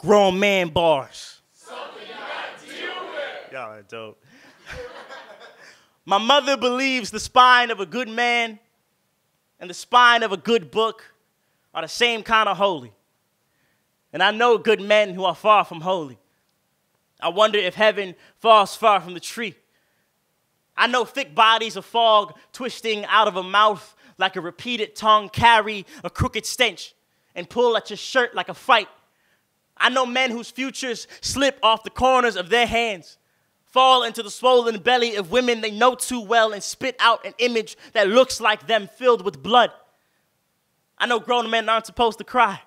grown man bars. Y'all are dope. My mother believes the spine of a good man and the spine of a good book are the same kind of holy. And I know good men who are far from holy. I wonder if heaven falls far from the tree. I know thick bodies of fog twisting out of a mouth like a repeated tongue carry a crooked stench and pull at your shirt like a fight. I know men whose futures slip off the corners of their hands, fall into the swollen belly of women they know too well, and spit out an image that looks like them filled with blood. I know grown men aren't supposed to cry.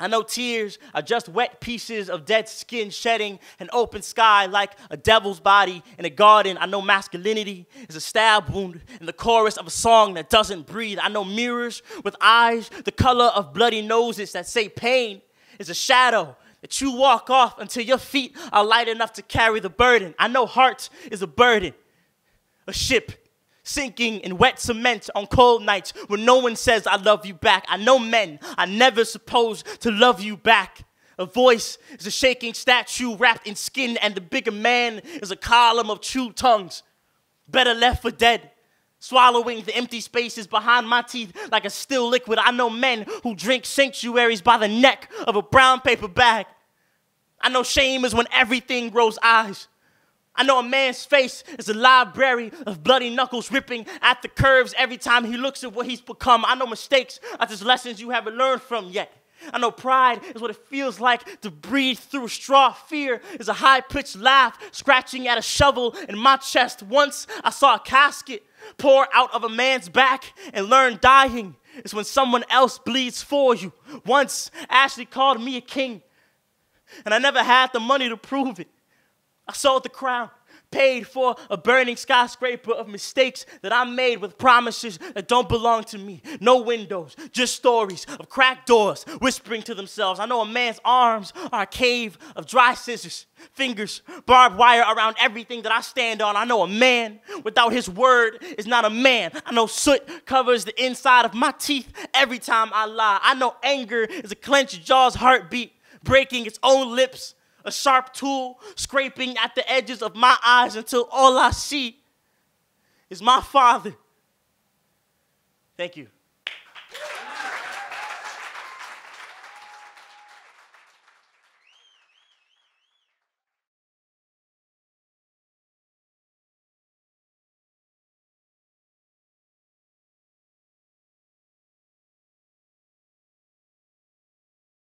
I know tears are just wet pieces of dead skin shedding an open sky like a devil's body in a garden. I know masculinity is a stab wound in the chorus of a song that doesn't breathe. I know mirrors with eyes the color of bloody noses that say pain is a shadow that you walk off until your feet are light enough to carry the burden. I know heart is a burden, a ship sinking in wet cement on cold nights when no one says, I love you back. I know men are never supposed to love you back. A voice is a shaking statue wrapped in skin, and the bigger man is a column of chewed tongues. Better left for dead, swallowing the empty spaces behind my teeth like a still liquid. I know men who drink sanctuaries by the neck of a brown paper bag. I know shame is when everything grows eyes. I know a man's face is a library of bloody knuckles ripping at the curves every time he looks at what he's become. I know mistakes are just lessons you haven't learned from yet. I know pride is what it feels like to breathe through straw. Fear is a high pitched laugh scratching at a shovel in my chest. Once I saw a casket pour out of a man's back and learn dying is when someone else bleeds for you. Once Ashley called me a king, and I never had the money to prove it. I sold the crown, paid for a burning skyscraper of mistakes that I made with promises that don't belong to me. No windows, just stories of cracked doors whispering to themselves. I know a man's arms are a cave of dry scissors, fingers, barbed wire around everything that I stand on. I know a man without his word is not a man. I know soot covers the inside of my teeth every time I lie. I know anger is a clenched jaw's heartbeat, breaking its own lips a sharp tool scraping at the edges of my eyes until all I see is my father. Thank you.